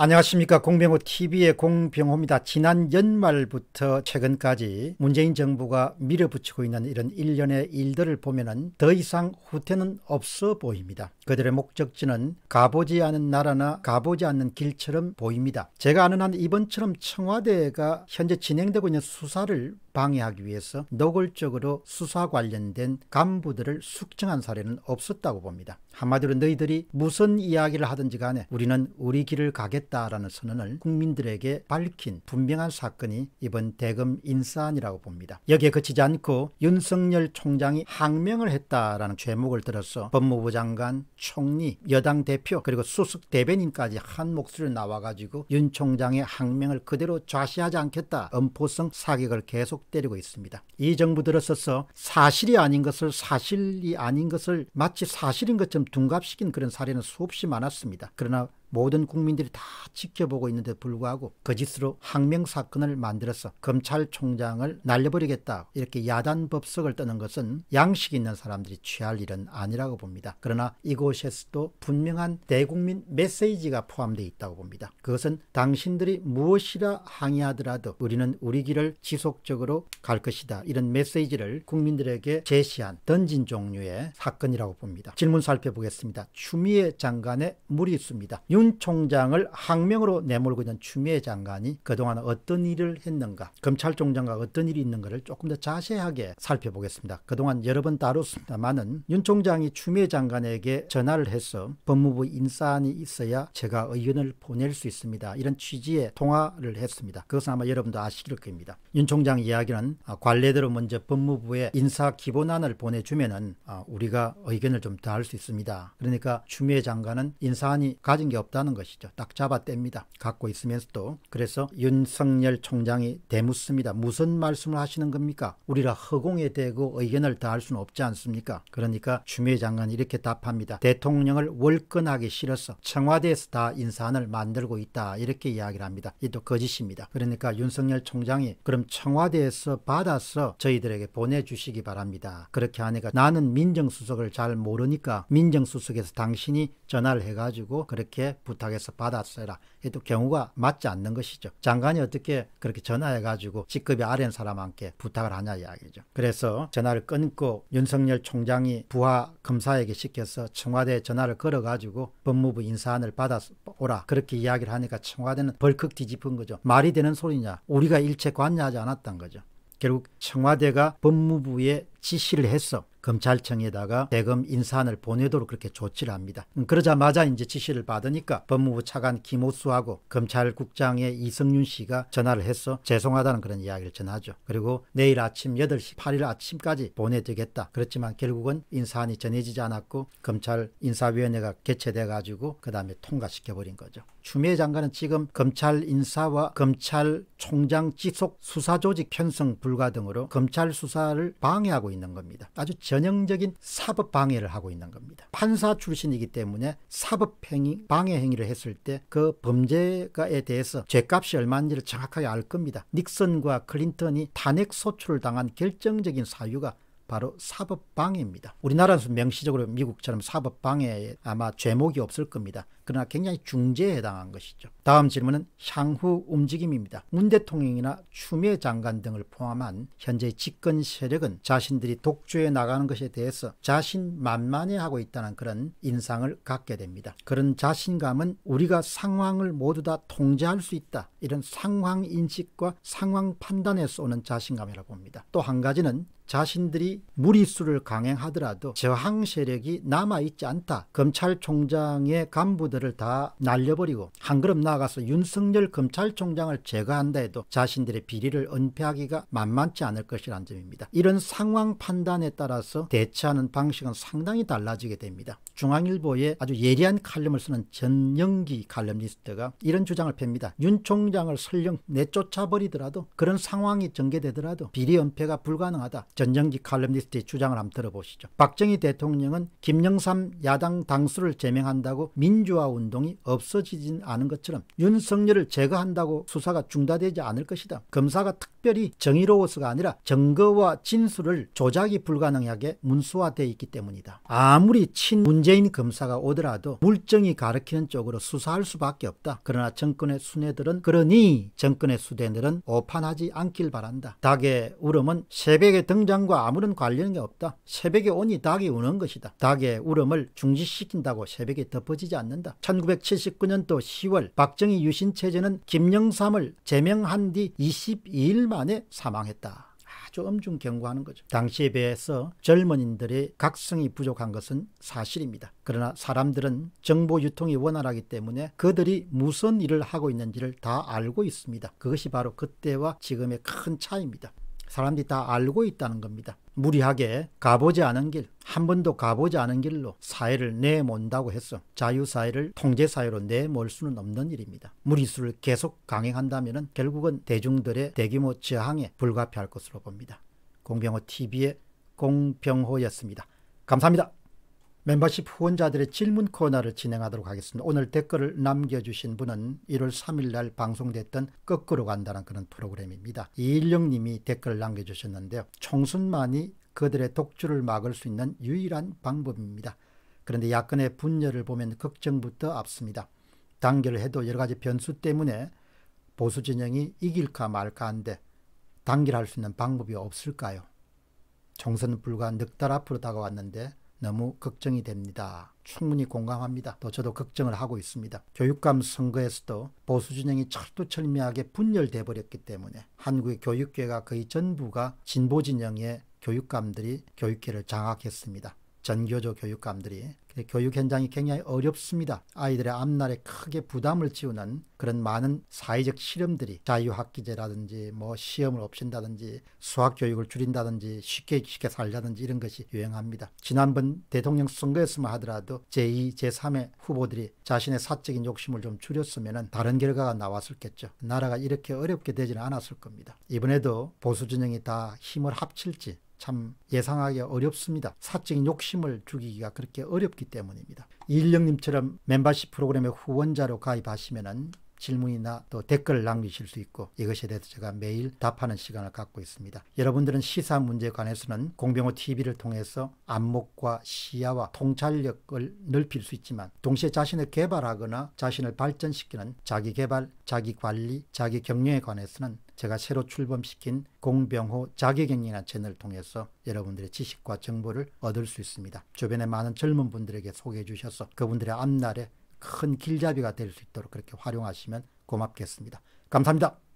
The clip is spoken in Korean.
안녕하십니까 공병호 TV의 공병호입니다. 지난 연말부터 최근까지 문재인 정부가 밀어붙이고 있는 이런 일련의 일들을 보면 더 이상 후퇴는 없어 보입니다. 그들의 목적지는 가보지 않은 나라나 가보지 않는 길처럼 보입니다. 제가 아는 한 이번처럼 청와대가 현재 진행되고 있는 수사를 방해하기 위해서 노골적으로 수사 관련된 간부들을 숙청한 사례는 없었다고 봅니다. 한마디로 너희들이 무슨 이야기를 하든지 간에 우리는 우리 길을 가겠다라는 선언을 국민들에게 밝힌 분명한 사건이 이번 대검 인사안이라고 봅니다. 여기에 그치지 않고 윤석열 총장이 항명을 했다라는 죄목을 들어서 법무부 장관, 총리, 여당 대표 그리고 수석 대변인까지 한 목소리로 나와가지고 윤 총장의 항명을 그대로 좌시하지 않겠다 엄포성 사격을 계속 때리고 있습니다. 이 정부 들어서서 사실이 아닌 것을 사실이 아닌 것을 마치 사실인 것처럼 둔갑시킨 그런 사례는 수없이 많았습니다. 그러나 모든 국민들이 다 지켜보고 있는데 불구하고 거짓으로 항명 사건을 만들어서 검찰총장을 날려버리겠다 이렇게 야단 법석을 떠는 것은 양식 있는 사람들이 취할 일은 아니라고 봅니다. 그러나 이곳에서도 분명한 대국민 메시지가 포함되어 있다고 봅니다. 그것은 당신들이 무엇이라 항의하더라도 우리는 우리 길을 지속적으로 갈 것이다. 이런 메시지를 국민들에게 제시한 던진 종류의 사건이라고 봅니다. 질문 살펴보겠습니다. 추미애 장관의 무리수입니다. 윤 총장을 항명으로 내몰고 있는 추미애 장관이 그동안 어떤 일을 했는가 검찰총장과 어떤 일이 있는가를 조금 더 자세하게 살펴보겠습니다. 그동안 여러 번 다뤘습니다만은 윤 총장이 추미애 장관에게 전화를 해서 법무부 인사안이 있어야 제가 의견을 보낼 수 있습니다. 이런 취지의 통화를 했습니다. 그것은 아마 여러분도 아시길 겁니다. 윤 총장 이야기는 아, 관례대로 먼저 법무부에 인사 기본안을 보내주면은 아, 우리가 의견을 좀 더 할 수 있습니다. 그러니까 추미애 장관은 인사안이 가진 게 없. 없다는 것이죠. 딱 잡아뗍니다. 갖고 있으면서도 그래서 윤석열 총장이 대묻습니다. 무슨 말씀을 하시는 겁니까? 우리가 허공에 대고 의견을 다할 수는 없지 않습니까? 그러니까 추미애 장관이 이렇게 답합니다. 대통령을 월권하기 싫어서 청와대에서 다 인사안을 만들고 있다 이렇게 이야기를 합니다. 이도 거짓입니다. 그러니까 윤석열 총장이 그럼 청와대에서 받아서 저희들에게 보내주시기 바랍니다. 그렇게 하니까 나는 민정수석을 잘 모르니까 민정수석에서 당신이 전화를 해가지고 그렇게 부탁해서 받았어라. 해도 경우가 맞지 않는 것이죠. 장관이 어떻게 그렇게 전화해가지고 직급이 아래인 사람한테 부탁을 하냐 이야기죠. 그래서 전화를 끊고 윤석열 총장이 부하 검사에게 시켜서 청와대에 전화를 걸어가지고 법무부 인사안을 받아 오라. 그렇게 이야기를 하니까 청와대는 벌컥 뒤집은 거죠. 말이 되는 소리냐. 우리가 일체 관여하지 않았던 거죠. 결국 청와대가 법무부에 지시를 했어. 검찰청에다가 대검 인사안을 보내도록 그렇게 조치를 합니다. 음, 그러자마자 이제 지시를 받으니까 법무부 차관 김호수하고 검찰국장의 이성윤 씨가 전화를 해서 죄송하다는 그런 이야기를 전하죠. 그리고 내일 아침 8시 8일 아침까지 보내드리겠다. 그렇지만 결국은 인사안이 전해지지 않았고 검찰 인사위원회가 개최돼 가지고 그 다음에 통과시켜버린 거죠. 추미애 장관은 지금 검찰 인사와 검찰 총장 지속 수사 조직 편성 불가 등으로 검찰 수사를 방해하고 있는 겁니다. 아주 전형적인 사법 방해를 하고 있는 겁니다. 판사 출신이기 때문에 사법 행위, 방해 행위를 했을 때 그 범죄가에 대해서 죄값이 얼마인지를 정확하게 알 겁니다. 닉슨과 클린턴이 탄핵 소출을 당한 결정적인 사유가 바로 사법방해입니다. 우리나라에서 명시적으로 미국처럼 사법방해에 아마 죄목이 없을 겁니다. 그러나 굉장히 중재에 해당한 것이죠. 다음 질문은 향후 움직임입니다. 문 대통령이나 추미애 장관 등을 포함한 현재 집권 세력은 자신들이 독주해 나가는 것에 대해서 자신 만만해하고 있다는 그런 인상을 갖게 됩니다. 그런 자신감은 우리가 상황을 모두 다 통제할 수 있다. 이런 상황 인식과 상황 판단에서 오는 자신감이라고 봅니다. 또 한 가지는 자신들이 무리수를 강행하더라도 저항 세력이 남아있지 않다. 검찰총장의 간부들 을 다 날려버리고 한 걸음 나아가서 윤석열 검찰총장을 제거한다 해도 자신들의 비리를 은폐하기가 만만치 않을 것이라는 점입니다. 이런 상황 판단에 따라서 대처하는 방식은 상당히 달라지게 됩니다. 중앙일보에 아주 예리한 칼럼을 쓰는 전영기 칼럼니스트가 이런 주장을 팹니다. 윤 총장을 설령 내쫓아버리더라도 그런 상황이 전개되더라도 비리 은폐가 불가능하다. 전정기 칼럼니스트의 주장을 한번 들어보시죠. 박정희 대통령은 김영삼 야당 당수를 제명한다고 민주화 운동이 없어지진 않은 것처럼 윤석열을 제거한다고 수사가 중단되지 않을 것이다. 검사가 특별히 정의로워서가 아니라 증거와 진술을 조작이 불가능하게 문수화되어 있기 때문이다. 아무리 친 문재인 검사가 오더라도 물정이 가르치는 쪽으로 수사할 수밖에 없다. 그러나 정권의 순애들은 그러니 정권의 수대들은 오판하지 않길 바란다. 닭의 울음은 새벽의 등장과 아무런 관련이 없다. 새벽에 오니 닭이 우는 것이다. 닭의 울음을 중지시킨다고 새벽에 덮어지지 않는다. 1979년도 10월 박정희 유신 체제는 김영삼을 제명한 뒤 22일 만에 사망했다. 아주 엄중 경고하는 거죠. 당시에 비해서 젊은이들의 각성이 부족한 것은 사실입니다. 그러나 사람들은 정보 유통이 원활하기 때문에 그들이 무슨 일을 하고 있는지를 다 알고 있습니다. 그것이 바로 그때와 지금의 큰 차이입니다. 사람들이 다 알고 있다는 겁니다. 무리하게 가보지 않은 길, 한 번도 가보지 않은 길로 사회를 내몬다고 해서 자유사회를 통제사회로 내몰 수는 없는 일입니다. 무리수를 계속 강행한다면 결국은 대중들의 대규모 저항에 불가피할 것으로 봅니다. 공병호 TV의 공병호였습니다. 감사합니다. 멤버십 후원자들의 질문 코너를 진행하도록 하겠습니다. 오늘 댓글을 남겨주신 분은 1월 3일 날 방송됐던 거꾸로 간다는 그런 프로그램입니다. 이일령님이 댓글을 남겨주셨는데요. 총선만이 그들의 독주를 막을 수 있는 유일한 방법입니다. 그런데 야권의 분열을 보면 걱정부터 앞섭니다. 단결을 해도 여러 가지 변수 때문에 보수 진영이 이길까 말까 한데 단결할 수 있는 방법이 없을까요? 총선 불과 넉 달 앞으로 다가왔는데 너무 걱정이 됩니다. 충분히 공감합니다. 또 저도 걱정을 하고 있습니다. 교육감 선거에서도 보수 진영이 철두철미하게 분열돼 버렸기 때문에 한국의 교육계가 거의 전부가 진보 진영의 교육감들이 교육계를 장악했습니다. 전교조 교육감들이 교육 현장이 굉장히 어렵습니다. 아이들의 앞날에 크게 부담을 지우는 그런 많은 사회적 실험들이 자유학기제라든지 뭐 시험을 없앤다든지 수학교육을 줄인다든지 쉽게 쉽게 살자든지 이런 것이 유행합니다. 지난번 대통령 선거에서만 하더라도 제2, 제3의 후보들이 자신의 사적인 욕심을 좀 줄였으면 다른 결과가 나왔을겠죠. 나라가 이렇게 어렵게 되지는 않았을 겁니다. 이번에도 보수 진영이 다 힘을 합칠지 참 예상하기 어렵습니다. 사적인 욕심을 죽이기가 그렇게 어렵기 때문입니다. 이일령님처럼 멤버십 프로그램의 후원자로 가입하시면 질문이나 또 댓글을 남기실 수 있고 이것에 대해서 제가 매일 답하는 시간을 갖고 있습니다. 여러분들은 시사 문제에 관해서는 공병호 TV를 통해서 안목과 시야와 통찰력을 넓힐 수 있지만 동시에 자신을 개발하거나 자신을 발전시키는 자기 개발, 자기 관리, 자기 경영에 관해서는 제가 새로 출범시킨 공병호 자기경영이라는 채널을 통해서 여러분들의 지식과 정보를 얻을 수 있습니다. 주변에 많은 젊은 분들에게 소개해 주셔서 그분들의 앞날에 큰 길잡이가 될 수 있도록 그렇게 활용하시면 고맙겠습니다. 감사합니다.